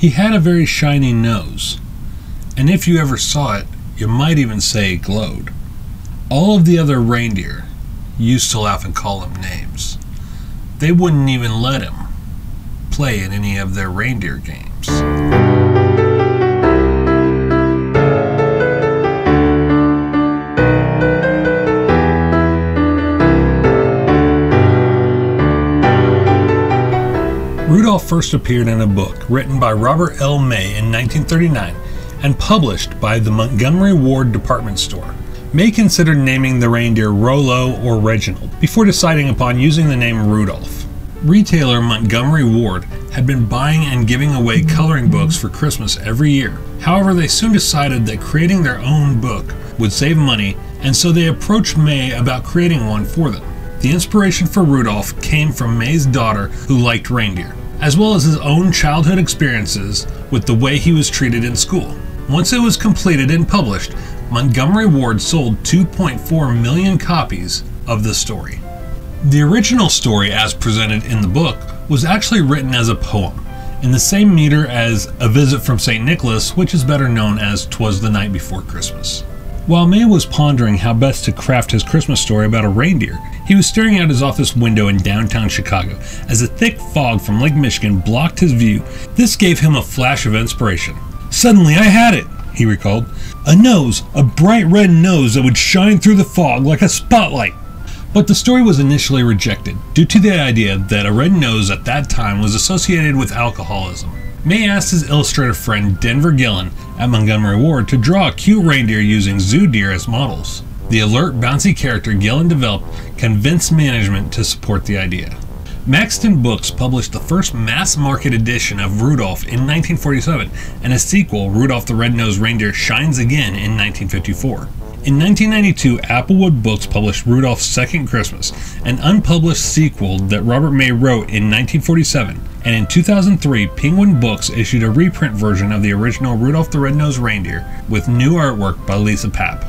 He had a very shiny nose, and if you ever saw it, you might even say it glowed. All of the other reindeer used to laugh and call him names. They wouldn't even let him play in any of their reindeer games. Rudolph first appeared in a book written by Robert L. May in 1939 and published by the Montgomery Ward department store. May considered naming the reindeer Rollo or Reginald before deciding upon using the name Rudolph. Retailer Montgomery Ward had been buying and giving away coloring books for Christmas every year. However, they soon decided that creating their own book would save money, and so they approached May about creating one for them. The inspiration for Rudolph came from May's daughter, who liked reindeer, as well as his own childhood experiences with the way he was treated in school. Once it was completed and published, Montgomery Ward sold 2.4 million copies of the story. The original story, as presented in the book, was actually written as a poem, in the same meter as A Visit from St. Nicholas, which is better known as Twas the Night Before Christmas. While May was pondering how best to craft his Christmas story about a reindeer, he was staring out his office window in downtown Chicago as a thick fog from Lake Michigan blocked his view. This gave him a flash of inspiration. Suddenly, I had it, he recalled. A nose, a bright red nose that would shine through the fog like a spotlight. But the story was initially rejected due to the idea that a red nose at that time was associated with alcoholism. May asked his illustrator friend Denver Gillen at Montgomery Ward to draw a cute reindeer using zoo deer as models. The alert, bouncy character Gillen developed convinced management to support the idea. Maxton Books published the first mass market edition of Rudolph in 1947, and a sequel, Rudolph the Red-Nosed Reindeer Shines Again, in 1954. In 1992, Applewood Books published Rudolph's Second Christmas, an unpublished sequel that Robert May wrote in 1947, and in 2003, Penguin Books issued a reprint version of the original Rudolph the Red-Nosed Reindeer with new artwork by Lisa Papp.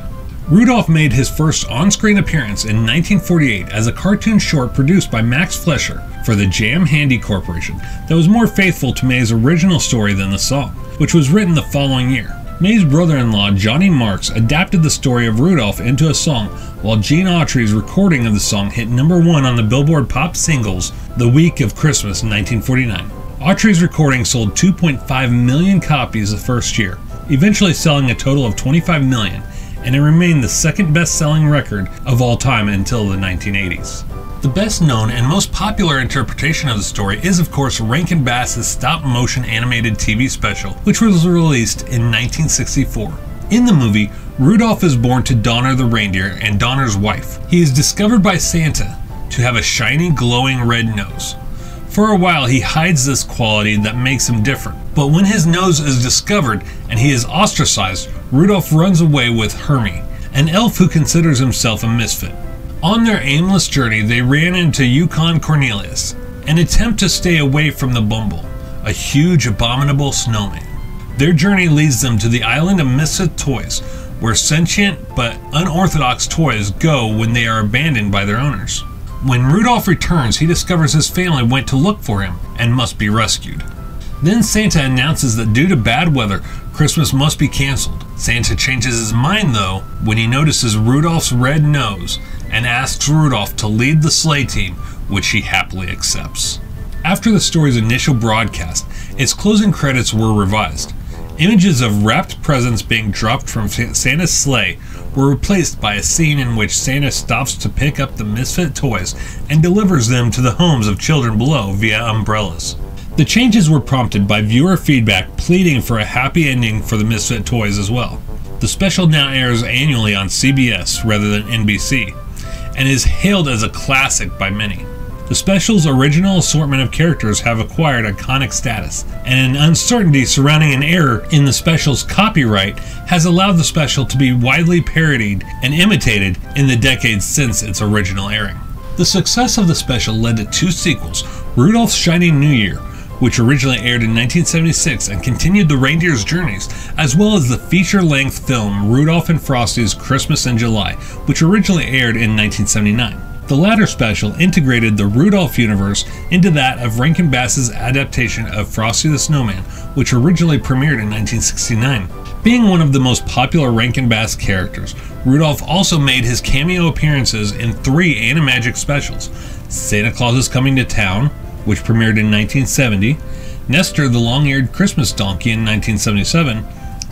Rudolph made his first on-screen appearance in 1948 as a cartoon short produced by Max Fleischer for the Jam Handy Corporation that was more faithful to May's original story than the song, which was written the following year. May's brother-in-law Johnny Marks adapted the story of Rudolph into a song, while Gene Autry's recording of the song hit number one on the Billboard Pop Singles the week of Christmas 1949. Autry's recording sold 2.5 million copies the first year, eventually selling a total of 25 million, and it remained the second best-selling record of all time until the 1980s. The best known and most popular interpretation of the story is, of course, Rankin Bass's stop motion animated TV special, which was released in 1964. In the movie, Rudolph is born to Donner the reindeer and Donner's wife. He is discovered by Santa to have a shiny, glowing red nose. For a while, he hides this quality that makes him different. But when his nose is discovered and he is ostracized, Rudolph runs away with Hermie, an elf who considers himself a misfit. On their aimless journey, they ran into Yukon Cornelius, an attempt to stay away from the Bumble, a huge, abominable snowman. Their journey leads them to the island of Misfit Toys, where sentient but unorthodox toys go when they are abandoned by their owners. When Rudolph returns, he discovers his family went to look for him and must be rescued. Then Santa announces that due to bad weather, Christmas must be canceled. Santa changes his mind though when he notices Rudolph's red nose and asks Rudolph to lead the sleigh team, which he happily accepts. After the story's initial broadcast, its closing credits were revised. Images of wrapped presents being dropped from Santa's sleigh were replaced by a scene in which Santa stops to pick up the misfit toys and delivers them to the homes of children below via umbrellas. The changes were prompted by viewer feedback pleading for a happy ending for the Misfit toys as well. The special now airs annually on CBS rather than NBC, and is hailed as a classic by many. The special's original assortment of characters have acquired iconic status, and an uncertainty surrounding an error in the special's copyright has allowed the special to be widely parodied and imitated in the decades since its original airing. The success of the special led to two sequels Rudolph's Shining New Year, which originally aired in 1976 and continued the reindeer's journeys, as well as the feature length film Rudolph and Frosty's Christmas in July, which originally aired in 1979. The latter special integrated the Rudolph universe into that of Rankin Bass's adaptation of Frosty the Snowman, which originally premiered in 1969. Being one of the most popular Rankin Bass characters, Rudolph also made his cameo appearances in three Animagic specials Santa Claus is Coming to Town, which premiered in 1970, Nestor the Long Eared Christmas Donkey in 1977,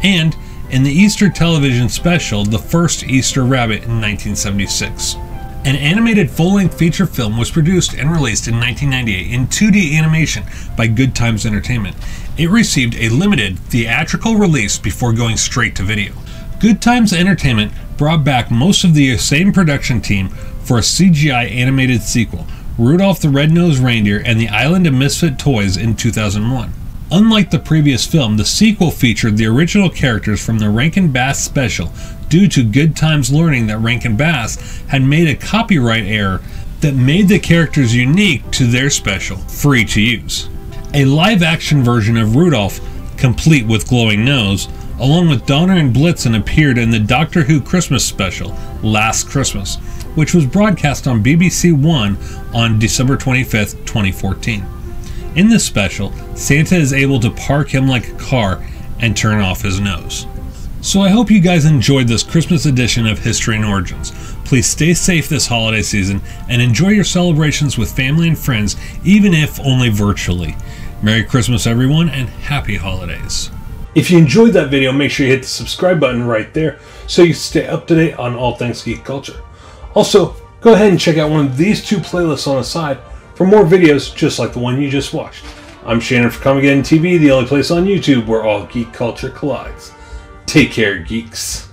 and in the Easter television special The First Easter Rabbit in 1976. An animated full length feature film was produced and released in 1998 in 2D animation by Good Times Entertainment. It received a limited theatrical release before going straight to video. Good Times Entertainment brought back most of the same production team for a CGI animated sequel, Rudolph the Red-Nosed Reindeer and the Island of Misfit Toys in 2001. Unlike the previous film, the sequel featured the original characters from the Rankin Bass special due to Good Times learning that Rankin Bass had made a copyright error that made the characters unique to their special, free to use. A live action version of Rudolph, complete with glowing nose, along with Donner and Blitzen, appeared in the Doctor Who Christmas special, Last Christmas, which was broadcast on BBC One on December 25, 2014. In this special, Santa is able to park him like a car and turn off his nose. So I hope you guys enjoyed this Christmas edition of History and Origins. Please stay safe this holiday season and enjoy your celebrations with family and friends, even if only virtually. Merry Christmas, everyone, and happy holidays. If you enjoyed that video, make sure you hit the subscribe button right there so you stay up to date on all things geek culture. Also, go ahead and check out one of these two playlists on the side for more videos just like the one you just watched. I'm Shannon for Comic TV, the only place on YouTube where all geek culture collides. Take care, geeks.